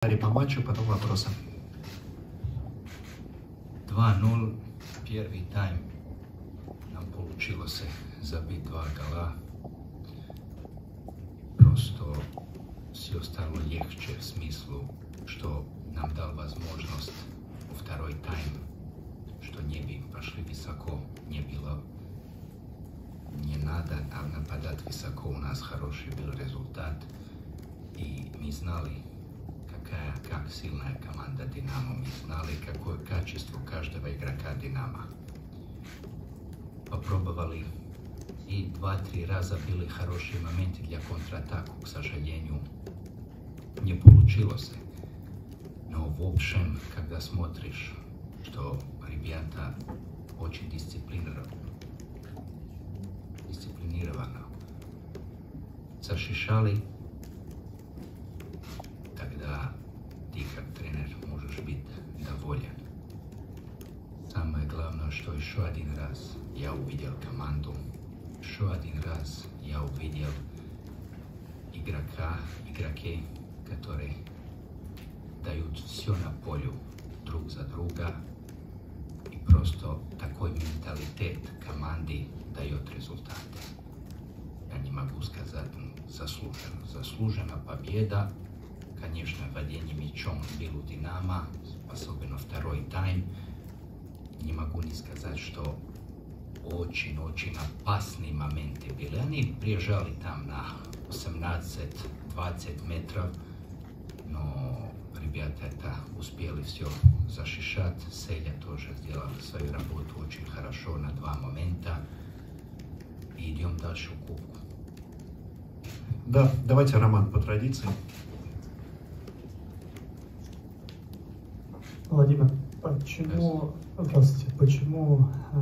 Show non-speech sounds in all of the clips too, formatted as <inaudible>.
по матчу, потом вопросы. 2-0, первый тайм. Нам получилось забить два гола. Просто все стало легче в смыслу, что нам дал возможность во второй тайм, что не пошли высоко, не было не надо а нападать высоко, у нас хороший был результат. И мы знали, Kak, silna je komanda Dinamo. Mi znali kako je kačestvo každava igraka Dinama. Pa probavali i dva, tri raza bili haroši momenti dla kontrataku, k sažaljenju. Nje polučilo se. No, v kada smotriš, što ribijata oči disciplinirano, disciplinirano, zašišali что еще один раз я увидел команду, еще один раз я увидел игрока, игроки, которые дают все на полю друг за друга. И просто такой менталитет команды дает результаты. Я не могу сказать ну, заслуженно. Заслужена победа. Конечно, владение мячом был у Динамо, особенно второй тайм. Не могу не сказать, что очень-очень опасные моменты были. Они приезжали там на 18-20 метров, но ребята это успели все защищать. Селя тоже сделала свою работу очень хорошо на два момента. И идем дальше в кубку. Да, давайте, Роман, по традиции. Владимир, почему, здравствуйте, почему э,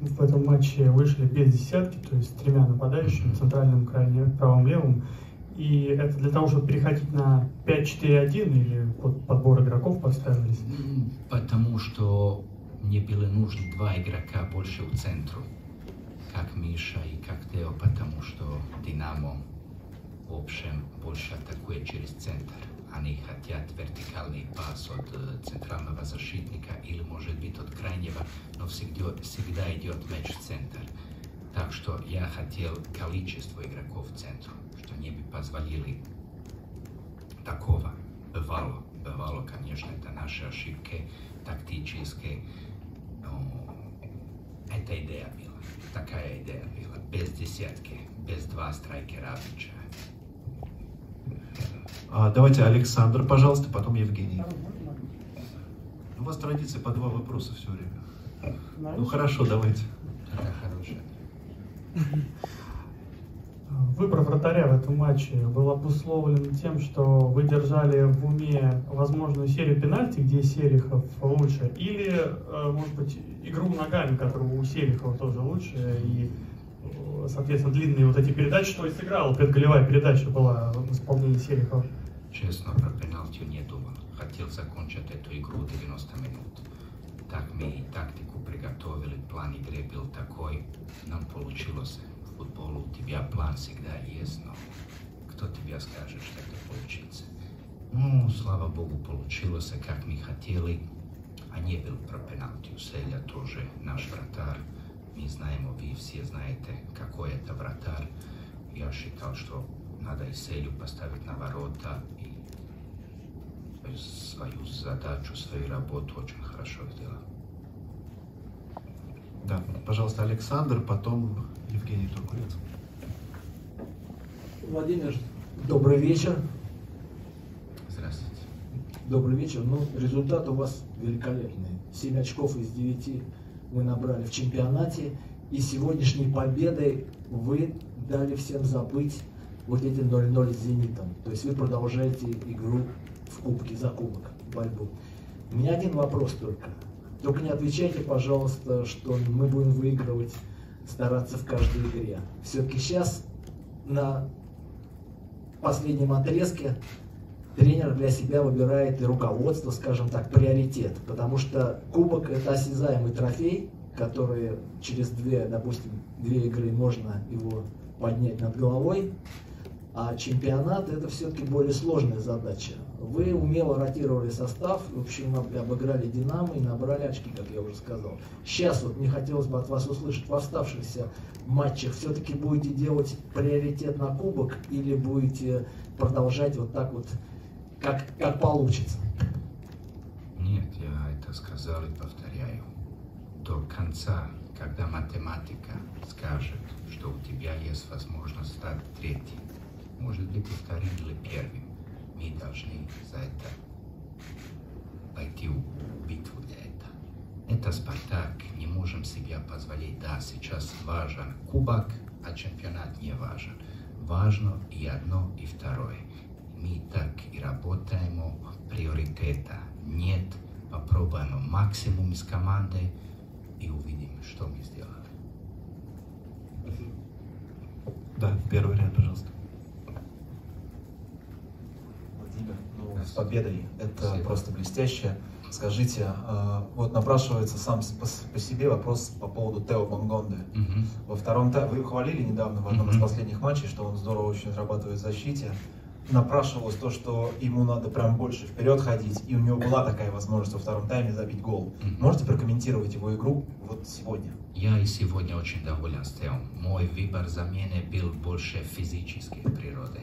в этом матче вышли без десятки, то есть с тремя нападающими, центральным, крайне правым, левым, и это для того, чтобы переходить на 5-4-1 или под подбор игроков поставились? Потому что мне было нужно два игрока больше в центру, как Миша и как Тео, потому что Динамо в общем больше атакует через центр. Они хотят вертикальный пас от э, центрального защитника или, может быть, от крайнего, но всегда, всегда идет мяч в центр. Так что я хотел количество игроков в центру, что не бы позволили такого. Бывало, бывало, конечно, это наши ошибки тактические, но эта идея была, такая идея была, без десятки, без два страйкера отвечая. А, давайте Александр, пожалуйста, потом Евгений. У вас традиция по два вопроса все время. Ну хорошо, давайте. Выбор вратаря в этом матче был обусловлен тем, что вы держали в уме возможную серию пенальти, где Селихов лучше, или, э, может быть, игру ногами, которая у Селихова тоже лучше, и, соответственно, длинные вот эти передачи, что и сыграл, предголевая передача была в исполнении Селихова. Честно, про пенальти не думал. Хотел закончить эту игру 90 минут. Так мы и тактику приготовили, план игры был такой. Нам получилось. В футболу у тебя план всегда есть, но кто тебе скажет, что это получится? Ну, слава богу, получилось, как мы хотели. А не был про пенальти. Селя тоже наш вратарь. Мы знаем, вы все знаете, какой это вратарь. Я считал, что надо и Селю поставить на ворота и свою задачу, свою работу очень хорошо сделал. Да, пожалуйста, Александр, потом Евгений Туркулец. Владимир, добрый вечер. Здравствуйте. Добрый вечер. Ну, результат у вас великолепный. 7 очков из 9 вы набрали в чемпионате. И сегодняшней победой вы дали всем забыть вот эти 0-0 с «Зенитом». То есть вы продолжаете игру в кубке, за кубок, борьбу. У меня один вопрос только. Только не отвечайте, пожалуйста, что мы будем выигрывать, стараться в каждой игре. Все-таки сейчас на последнем отрезке тренер для себя выбирает и руководство, скажем так, приоритет. Потому что кубок это осязаемый трофей, который через две, допустим, две игры можно его поднять над головой. А чемпионат это все-таки более сложная задача. Вы умело ротировали состав, в общем, обыграли Динамо и набрали очки, как я уже сказал. Сейчас вот мне хотелось бы от вас услышать в оставшихся матчах, все-таки будете делать приоритет на кубок или будете продолжать вот так вот, как, как получится? Нет, я это сказал и повторяю. До конца, когда математика скажет, что у тебя есть возможность стать третьим, может быть и вторым или первым, мы должны за это пойти в битву для этого. Это Спартак, не можем себе позволить, да, сейчас важен кубок, а чемпионат не важен. Важно и одно, и второе. Мы так и работаем, приоритета нет, попробуем максимум с командой и увидим, что мы сделали. Да, первый ряд, пожалуйста. Владимир, ну, с победой. Это Спасибо. просто блестяще. Скажите, э, вот напрашивается сам по, себе вопрос по поводу Тео Бонгонде. Мгм. Во втором вы хвалили недавно в одном из Мгм. последних матчей, что он здорово очень отрабатывает в защите. Напрашивалось то, что ему надо прям больше вперед ходить, и у него была такая возможность во втором тайме забить гол. Мгм. Можете прокомментировать его игру вот сегодня? Я и сегодня очень доволен с Теом. Мой выбор замены был больше физической природы.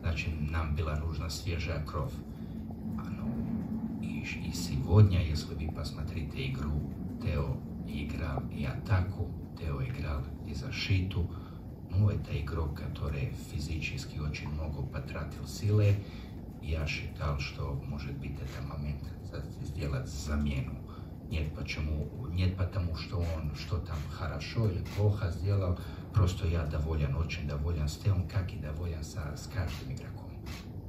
Значит, нам была нужна свежая кровь. А, ну, и, и сегодня, если вы посмотрите игру, Тео играл и атаку, Тео играл и защиту. Ну, это игрок, который физически очень много потратил силы. Я считал, что, может быть, это момент сделать замену. Нет, почему, нет потому, что он что-то хорошо или плохо сделал. Просто я доволен, очень доволен с тем, как и доволен со, с каждым игроком.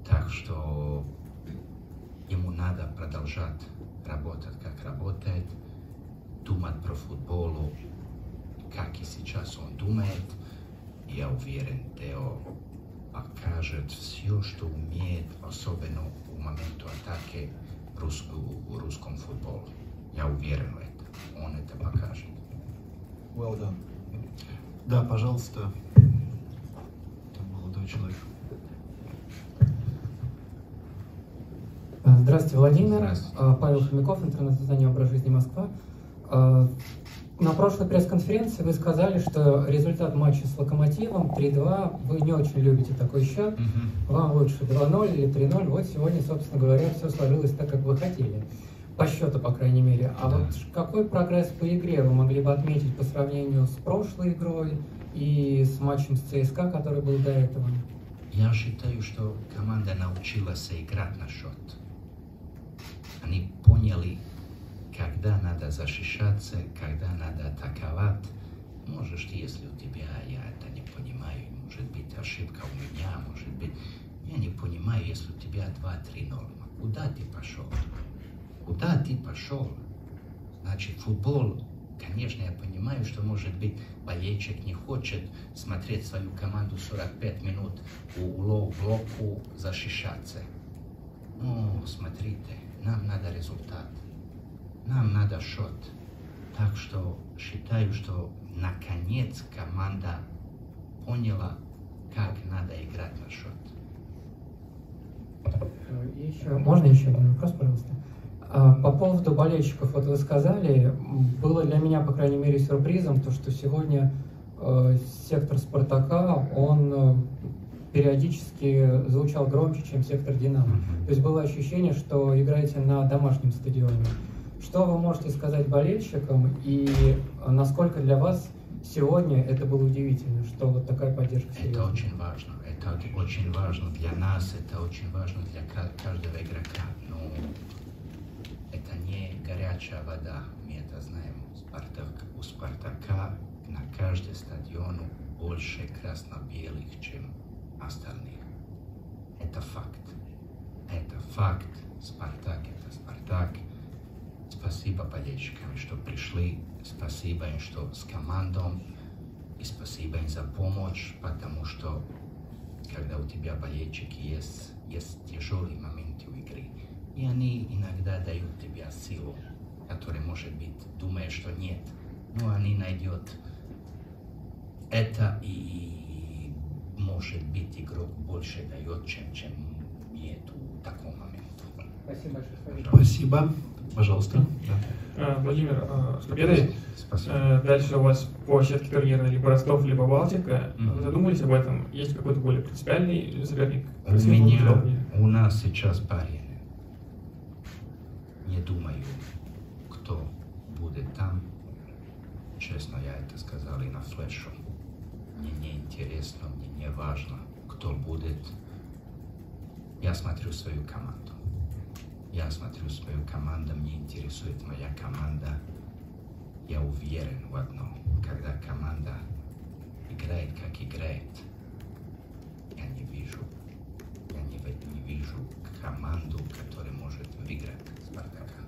Так что ему надо продолжать работать, как работает, думать про футболу, как и сейчас он думает. Я уверен, Тео покажет все, что умеет, особенно в моменту атаки в, рус- в русском футболе. Я уверен в этом. Он это покажет. Well done. Да, пожалуйста. Там молодой человек. А, Здравствуйте, Владимир. Здравствуйте. А, Павел Хомяков, интернет-издание «Образ жизни Москва». На прошлой пресс-конференции вы сказали, что результат матча с «Локомотивом» 3-2. Вы не очень любите такой счет. Вам лучше 2-0 или 3-0. Вот сегодня, собственно говоря, все сложилось так, как вы хотели. По счету, по крайней мере. А Да. вот какой прогресс по игре вы могли бы отметить по сравнению с прошлой игрой и с матчем с ЦСКА, который был до этого? Я считаю, что команда научилась играть на счет. Они поняли, когда надо защищаться, когда надо атаковать. Может, если у тебя, я это не понимаю, может быть ошибка у меня, может быть, я не понимаю, если у тебя 2-3 норма. Куда ты пошел? Куда ты пошел? Значит, футбол, конечно, я понимаю, что, может быть, болельщик не хочет смотреть свою команду 45 минут у low block у защищаться. Ну, смотрите, нам надо результат. Нам надо счет. Так что считаю, что наконец команда поняла, как надо играть на счет. И еще, можно еще один вопрос, пожалуйста? А, По поводу болельщиков, вот вы сказали, было для меня, по крайней мере, сюрпризом, то, что сегодня э, сектор Спартака, он э, периодически звучал громче, чем сектор Динамо. То есть было ощущение, что играете на домашнем стадионе. Что вы можете сказать болельщикам и э, насколько для вас сегодня это было удивительно, что вот такая поддержка Это очень важно. Это очень важно для нас, это очень важно для ка- каждого игрока. Но это не горячая вода, мы это знаем. Спартак, у Спартака на каждый стадион больше красно-белых, чем остальных. Это факт. Это факт. Спартак это Спартак. Спасибо болельщикам, что пришли. Спасибо им, что с командой. И спасибо им за помощь, потому что когда у тебя болельщики есть, есть тяжелые моменты в игре. И они иногда дают тебе силу, которая, может быть, думаешь, что нет. Но они найдут это и, может быть, игрок больше дает, чем, чем нет в таком моменте. Спасибо большое. Спасибо. Пожалуйста. Да. А, Владимир, с победой. Спасибо. Э, Дальше у вас по сетке турнира либо Ростов, либо Балтика. Вы задумались об этом? Есть какой-то более принципиальный соперник? У меня, у нас сейчас парень. Не думаю, кто будет там. Честно, я это сказал и на флешу. Мне не интересно, мне не важно, кто будет. Я смотрю свою команду. Я смотрю свою команду, мне интересует моя команда. Я уверен в одном, когда команда играет, как играет, я не вижу я не, не вижу команду, которая может выиграть Спартака.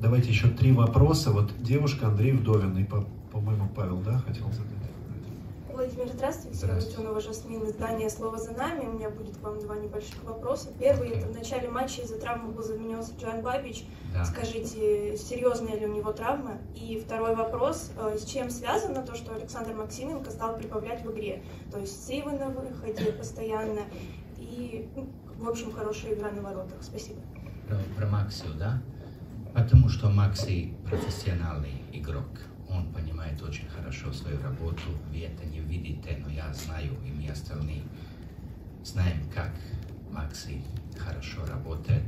Давайте еще три вопроса. Вот девушка Андрей Вдовин и, по- по-моему, Павел, да, хотел задать? Владимир, здравствуйте. Здравствуйте. Утенова Жасмин, издание «Слово за нами». У меня будет к вам два небольших вопроса. Первый, это в начале матча из-за травмы был заменен Джан Бабич. Да. Скажите, серьезная ли у него травма? И второй вопрос, э, с чем связано то, что Александр Максименко стал прибавлять в игре? То есть сейвы на выходе постоянно и, ну, в общем, хорошая игра на воротах. Спасибо. Про, про Максию, да? Потому что Макси профессиональный игрок. Он понимает очень хорошо свою работу. Вы это не видите, но я знаю, и мы остальные знаем, как Макси хорошо работает.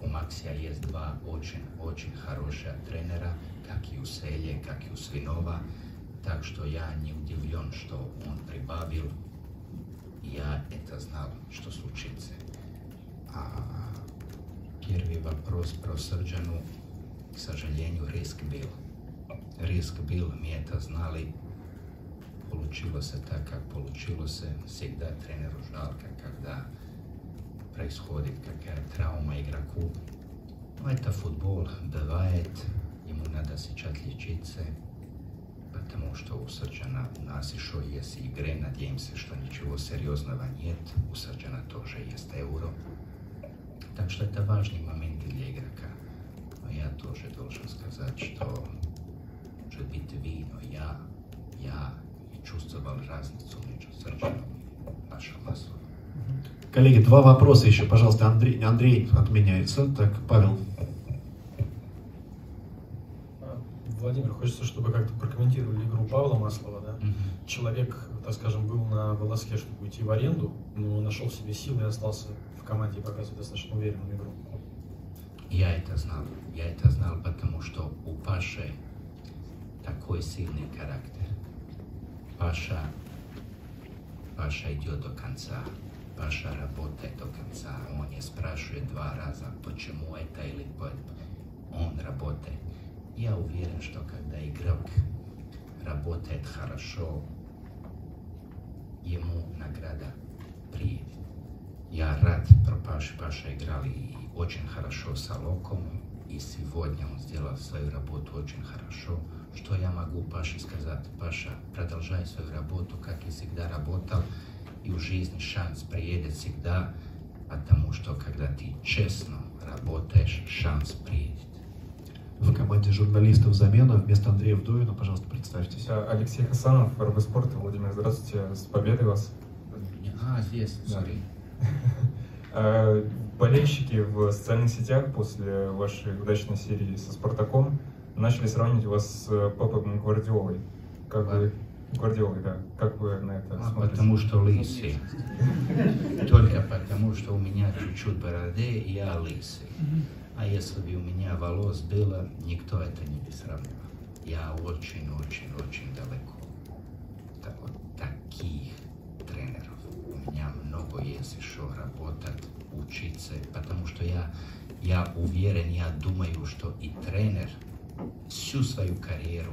У Максия есть два очень-очень хороших тренера, как и у Селе, как и у Свинова. Так что я не удивлен, что он прибавил. Я это знал, что случится. А Первый вопрос про Срджану. К сожалению, риск был. Риск был, мы это знали. Получилось так, как получилось. Всегда тренеру жалко, когда происходит какая травма игроку. Но это футбол, бывает. Ему надо сейчас лечиться. Потому что у Сарджана у нас еще есть игры. Надеемся, что ничего серьезного нет. У Сарджана тоже есть евро. Так что это важный момент для игрока. Но я тоже должен сказать, что, вы, но я, я чувствовал разницу между Сарджаном и Пашей Масловым. Коллеги, два вопроса еще, пожалуйста. Андрей, Андрей отменяется. Так, Павел. А, Владимир, хочется, чтобы как-то прокомментировали игру Павла Маслова, да? Мгм. Человек, так скажем, был на волоске, чтобы уйти в аренду, но нашел в себе силы и остался в команде и показывает достаточно уверенную игру. Я это знал. Я это знал, потому что у Паши такой сильный характер. Паша, Паша идет до конца. Паша работает до конца. Он не спрашивает два раза, почему это или по- он работает. Я уверен, что когда игрок работает хорошо, ему награда приедет. Я рад про Пашу. Паша играл и очень хорошо с Алоком. И сегодня он сделал свою работу очень хорошо. Что я могу Паше сказать? Паша, продолжай свою работу, как и всегда работал. И в жизни шанс приедет всегда, потому что когда ты честно работаешь, шанс приедет. В команде журналистов замена вместо Андрея Вдовина, пожалуйста, представьтесь. Алексей Хасанов, РБ Спорт. Владимир, здравствуйте, с победой вас. А, здесь, Да. <laughs> Болельщики в социальных сетях после вашей удачной серии со Спартаком начали сравнивать вас с э, Пепом Гвардиолой. Как вы... Гвардиолой, да. Как вы на это А, смотрите? потому что лысый. Только потому, что у меня чуть-чуть бороды, и я лысый. А если бы у меня волос было, никто это не бы сравнивал. Я очень-очень-очень далеко. Так вот, таких тренеров. У меня много есть еще работать, учиться, потому что я, я уверен, я думаю, что и тренер всю свою карьеру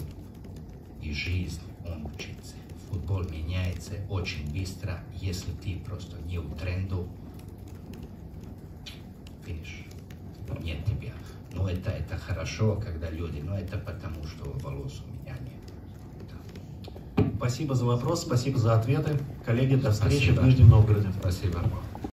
и жизнь он учится. Футбол меняется очень быстро, если ты просто не у тренду, финиш. Нет тебя. Но это, это хорошо, когда люди, но это потому, что волос у меня нет. Спасибо за вопрос, спасибо за ответы. Коллеги, до встречи Спасибо. в Нижнем Новгороде. Спасибо.